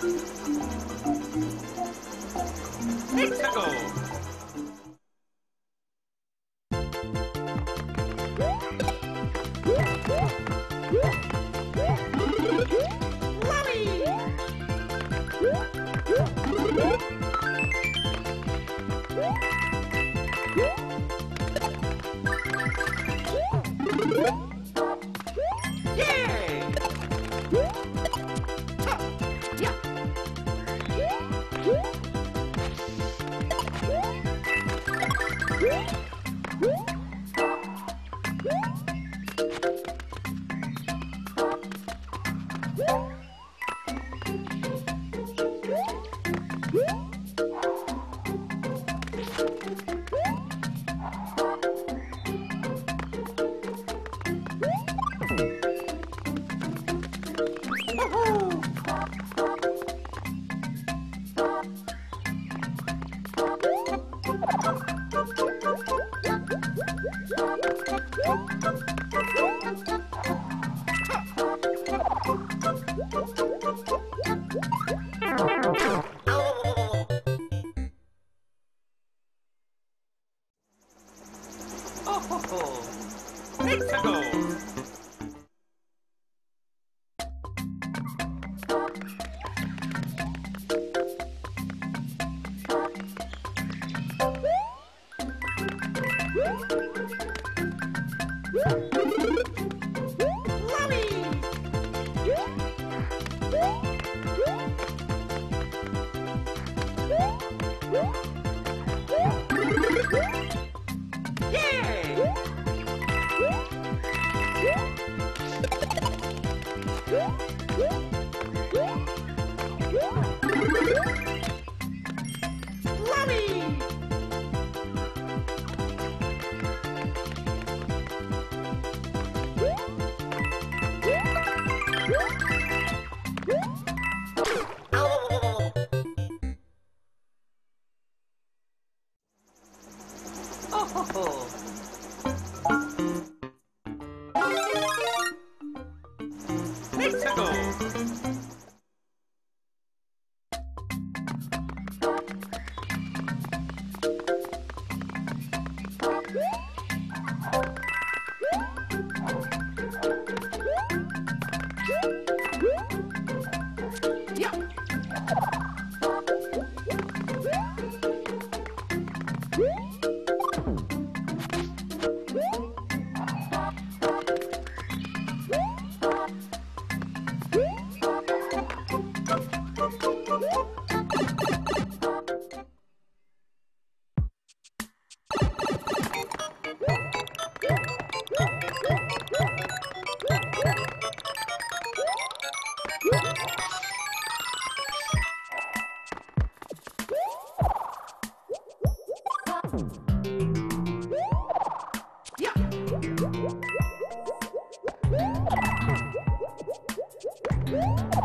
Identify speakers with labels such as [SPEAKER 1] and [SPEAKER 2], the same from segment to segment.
[SPEAKER 1] Woo!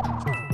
[SPEAKER 1] Thank you.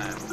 [SPEAKER 1] time.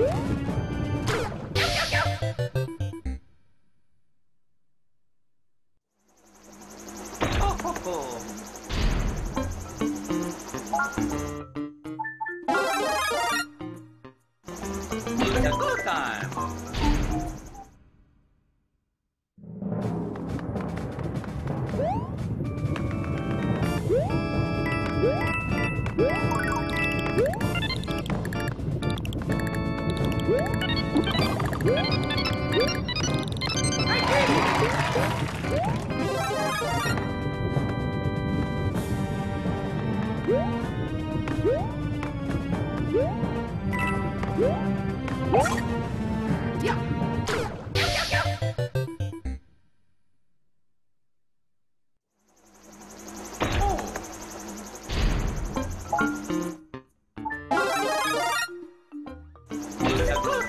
[SPEAKER 1] It's go time!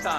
[SPEAKER 1] halftime. Yeah!